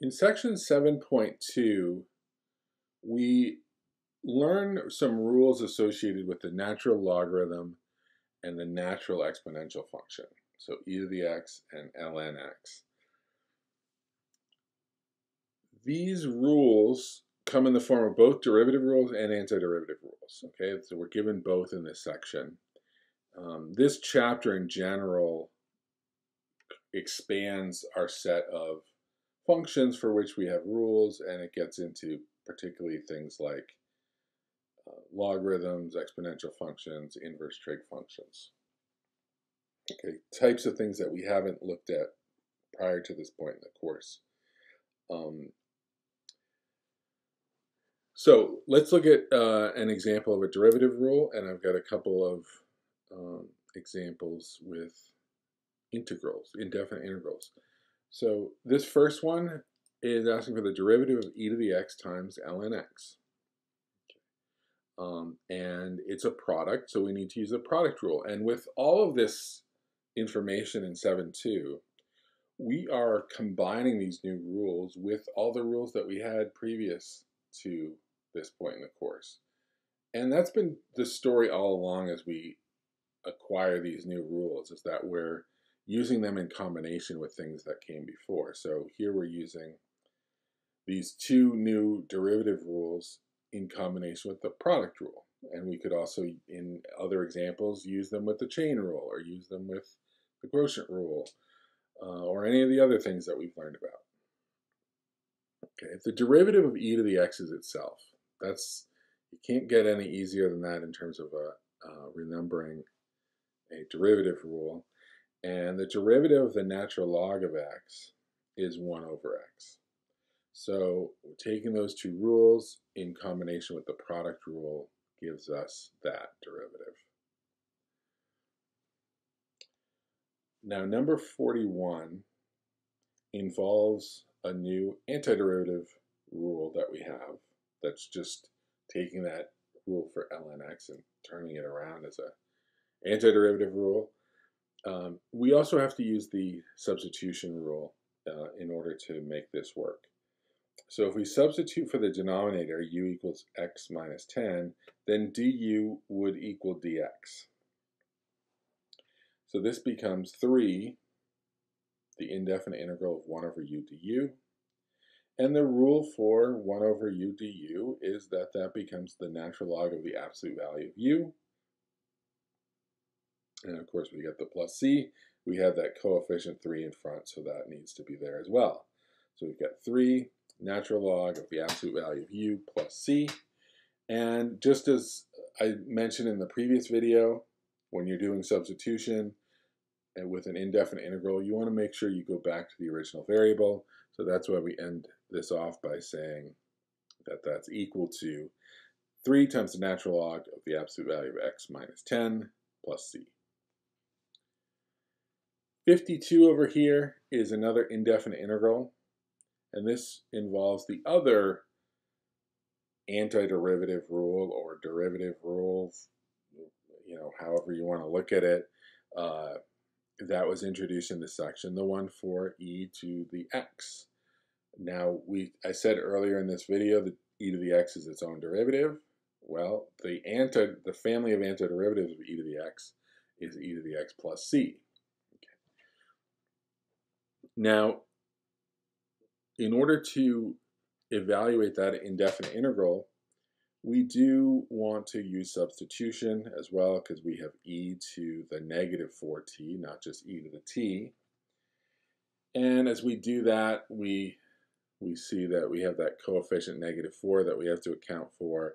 In section 7.2, we learn some rules associated with the natural logarithm and the natural exponential function. So e to the x and ln x. These rules come in the form of both derivative rules and antiderivative rules. Okay, so we're given both in this section. Um, this chapter in general expands our set of functions for which we have rules, and it gets into particularly things like uh, logarithms, exponential functions, inverse trig functions. Okay, types of things that we haven't looked at prior to this point in the course. Um, so let's look at uh, an example of a derivative rule, and I've got a couple of um, examples with integrals, indefinite integrals. So this first one is asking for the derivative of e to the x times ln x. Um, and it's a product, so we need to use the product rule. And with all of this information in 7.2, we are combining these new rules with all the rules that we had previous to this point in the course. And that's been the story all along as we acquire these new rules, is that we're using them in combination with things that came before. So here we're using these two new derivative rules in combination with the product rule. And we could also, in other examples, use them with the chain rule or use them with the quotient rule uh, or any of the other things that we've learned about. Okay, if the derivative of e to the x is itself, that's, you can't get any easier than that in terms of uh, uh, remembering a derivative rule. And the derivative of the natural log of x is 1 over x. So taking those two rules in combination with the product rule gives us that derivative. Now number 41 involves a new antiderivative rule that we have that's just taking that rule for ln x and turning it around as a antiderivative rule. Um, we also have to use the substitution rule uh, in order to make this work. So if we substitute for the denominator u equals x minus 10, then du would equal dx. So this becomes 3, the indefinite integral of 1 over u du. And the rule for 1 over u du is that that becomes the natural log of the absolute value of u and of course, we get the plus c. We have that coefficient 3 in front, so that needs to be there as well. So we've got 3 natural log of the absolute value of u plus c. And just as I mentioned in the previous video, when you're doing substitution and with an indefinite integral, you want to make sure you go back to the original variable. So that's why we end this off by saying that that's equal to 3 times the natural log of the absolute value of x minus 10 plus c. 52 over here is another indefinite integral, and this involves the other antiderivative rule or derivative rules, you know, however you want to look at it, uh, that was introduced in this section, the one for e to the x. Now, we I said earlier in this video that e to the x is its own derivative. Well, the anti the family of antiderivatives of e to the x is e to the x plus c. Now, in order to evaluate that indefinite integral, we do want to use substitution as well because we have e to the negative 4t, not just e to the t. And as we do that, we, we see that we have that coefficient negative 4 that we have to account for.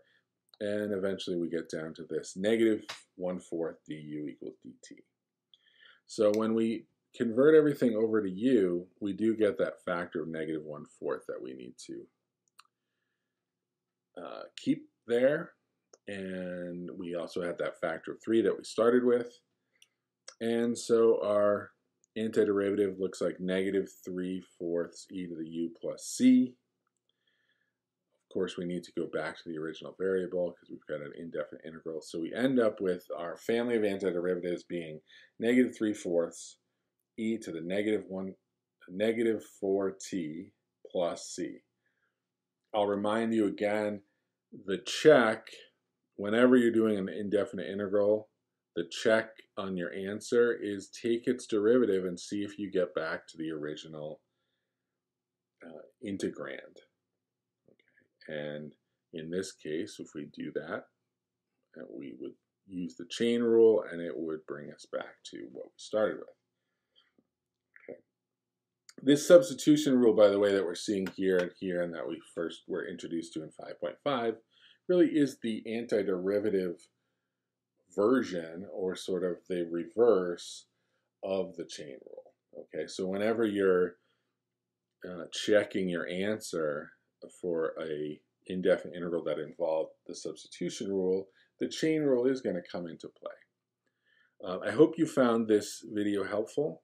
And eventually we get down to this negative 1 fourth du equals dt. So when we convert everything over to u, we do get that factor of negative one-fourth that we need to uh, keep there. And we also have that factor of 3 that we started with. And so our antiderivative looks like negative 3 fourths e to the u plus c. Of course, we need to go back to the original variable because we've got an indefinite integral. So we end up with our family of antiderivatives being negative 3 fourths e to the negative 1, negative 4t plus c. I'll remind you again, the check, whenever you're doing an indefinite integral, the check on your answer is take its derivative and see if you get back to the original uh, integrand. Okay. And in this case, if we do that, uh, we would use the chain rule and it would bring us back to what we started with. This substitution rule, by the way, that we're seeing here and here and that we first were introduced to in 5.5 really is the antiderivative version or sort of the reverse of the chain rule. Okay, so whenever you're uh, checking your answer for a indefinite integral that involved the substitution rule, the chain rule is going to come into play. Uh, I hope you found this video helpful.